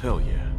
Hell yeah.